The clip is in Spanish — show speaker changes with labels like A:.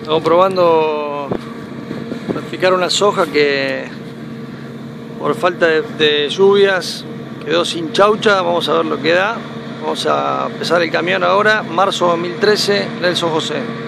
A: Estamos probando picar una soja que por falta de, lluvias quedó sin chaucha. Vamos a ver lo que da. Vamos a empezar el camión ahora. Marzo 2013, Nelson José.